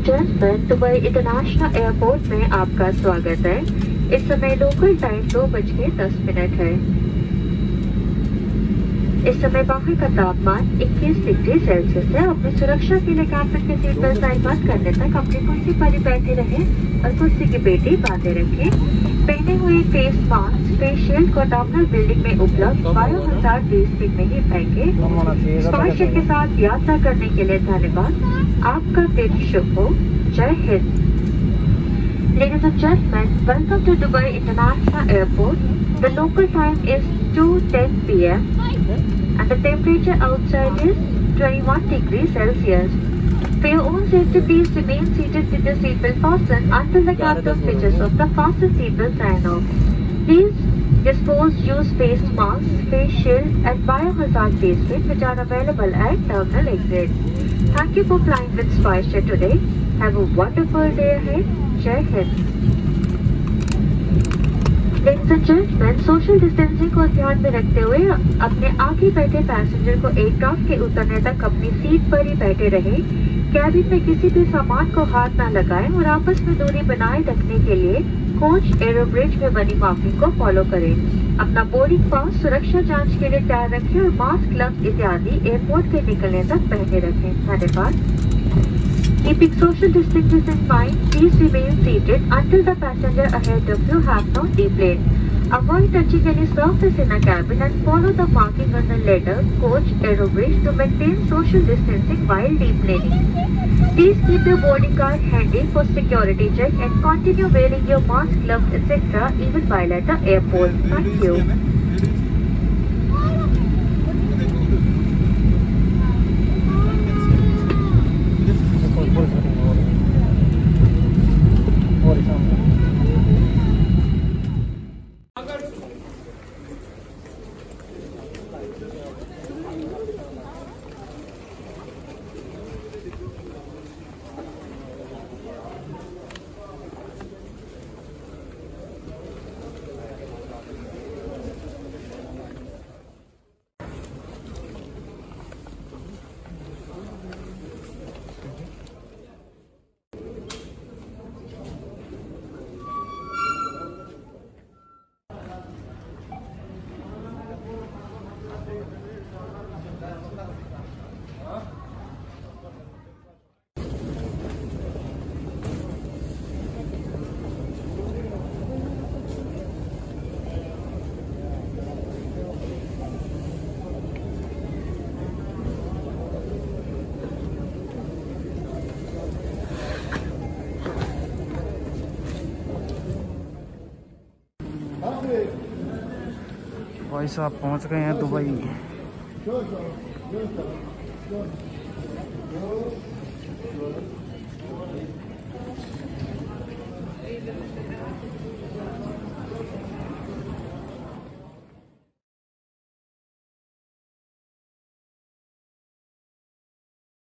Gentleman Dubai international airport में आपका स्वागत है। इस समय लोकल टाइम दो बज के दस मिनट है। इस समय बाहर का तापमान 21 डिग्री सेल्सियस है। अपनी सुरक्षा के लिए कैप्टन के सीट बंद करने तक अपनी कुर्सी पर ही बैठे रहे और कुर्सी की पेटी बांधे रखे। पहने हुए फेस मास्क फेस शील्ड को टर्मिनल बिल्डिंग में उपलब्ध बारह हज़ार स्पीड में ही फेंके स्पाइस के साथ यात्रा करने के लिए धन्यवाद। आपका दिन शुभ हो जय Hind Ladies and gentlemen, welcome to Dubai International Airport. The local time is 2.10 p.m. and the temperature outside is 21 degrees Celsius. For your own safety, please remain seated with your seatbelt fastened until the captain switches off the fasten seatbelt sign off. Please dispose use face masks, face shield and biohazard face kit which are available at terminal exit. Thank you for flying with SpiceJet today. Have a wonderful day ahead. Jai Hind. Ladies and gentlemen, social distancing को ध्यान में रखते हुए अपने आगे बैठे passenger को aircraft के उतरने तक अपनी सीट पर ही बैठे रहे कैबिन में किसी भी सामान को हाथ न लगाएँ और आपस में दूरी बनाए रखने के लिए कोच एरो ब्रिज में बनी मार्किंग को फॉलो करें अपना बोर्डिंग पास सुरक्षा जाँच के लिए तैयार रखें और मास्क ग्लव्स इत्यादि एयरपोर्ट के निकलने तक पहने रखें धन्यवाद Keeping social distance in mind, please remain seated until the passenger ahead of you has not deplaned. Avoid touching any surface in a cabin and follow the marking on the ladder, coach, aerobridge to maintain social distancing while deplaning. Please keep your boarding card handy for security check and continue wearing your mask, gloves, etc. even while at the airport. Thank you. भाई साहब पहुँच गए हैं Dubai